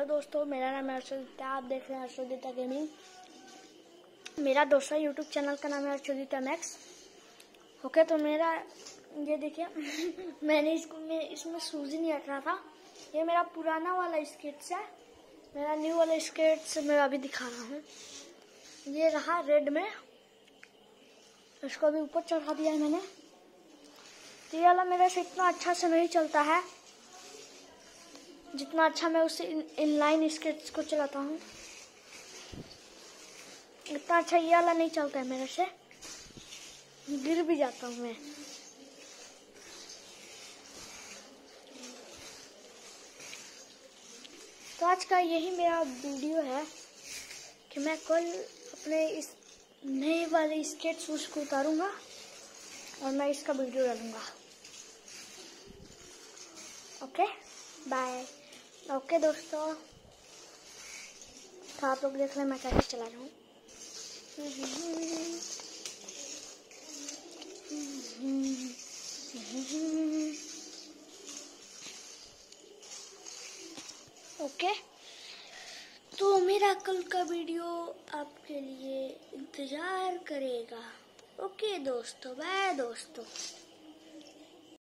Hello दोस्तों, मेरा नाम है अर्षदिता आप देख रहे हैं अर्षदिता गेमिंग मेरा दूसरा यूट्यूब चैनल का नाम है अर्षदिता मैक्स ओके तो मेरा, ये देखिए, मैंने इसको, मैं, इसमें सूजी नहीं रख रहा था। ये मेरा पुराना वाला स्केट्स है। मेरा न्यू वाला स्केट्स मैं अभी दिखा रहा हूँ। ये रहा रेड में। इसको अभी ऊपर चढ़ा दिया है मैंने। तो ये वाला मेरे से इतना अच्छा से नहीं चलता है। जितना अच्छा मैं उसे इनलाइन स्केट्स को चलाता हूँ। इतना अच्छा ये वाला नहीं चलता है मेरे से। गिर भी जाता हूँ मैं। तो आज का यही मेरा वीडियो है कि मैं कल अपने इस नए वाले स्केट्स उसको उतारूँगा और मैं इसका वीडियो डालूँगा। ओके बाय ओके दोस्तों तो आप लोग देख रहे मैं कैसे चला रहा हूँ। ओके तो मेरा कल का वीडियो आपके लिए इंतज़ार करेगा। ओके दोस्तों, बाय दोस्तों।